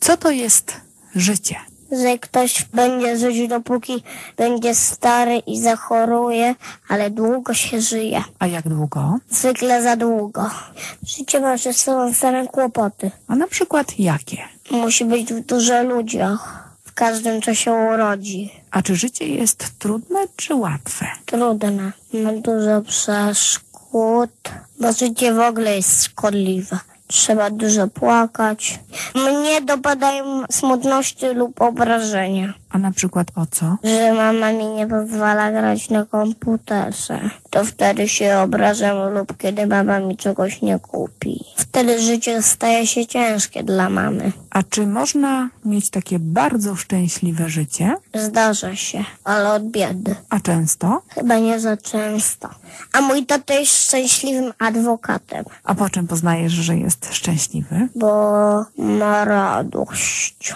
Co to jest życie? że ktoś będzie żyć dopóki będzie stary i zachoruje, ale długo się żyje. A jak długo? Zwykle za długo. Życie ma ze sobą same kłopoty. A na przykład jakie? Musi być dużo ludzi w każdym, co się urodzi. A czy życie jest trudne czy łatwe? Trudne. Ma dużo przeszkód, bo życie w ogóle jest szkodliwe. Trzeba dużo płakać. Mnie dopadają smutności lub obrażenia. A na przykład o co? że mama mi nie pozwala grać na komputerze. To wtedy się obrażam lub kiedy mama mi czegoś nie kupi. Wtedy życie staje się ciężkie dla mamy. A czy można mieć takie bardzo szczęśliwe życie? Zdarza się, ale od biedy. A często? Chyba nie za często. A mój tato jest szczęśliwym adwokatem, A po czym poznajesz, że jest szczęśliwy? bo ma radość.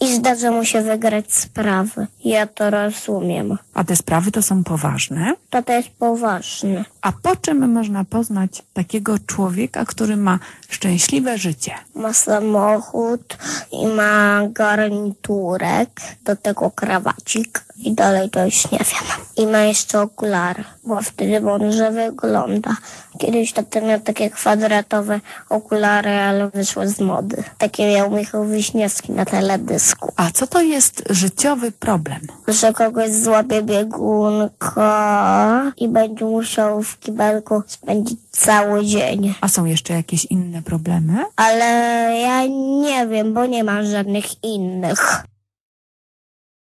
I zdarza mu się wygrać sprawy. Ja to rozumiem. A te sprawy to są poważne? Tata jest poważny. A po czym można poznać takiego człowieka, który ma szczęśliwe życie? Ma samochód i ma garniturek, do tego krawacik i dalej to już nie wiem. I ma jeszcze okulary, bo wtedy mądrze wygląda. Kiedyś tata miał takie kwadratowe okulary, ale wyszły z mody. Takie miał Michał Wiśniewski na teledysku. A co to jest życiowy problem? Że kogoś złapie biegunka i będzie musiał w kibelku spędzić cały dzień. A są jeszcze jakieś inne problemy? Ale ja nie wiem, bo nie mam żadnych innych.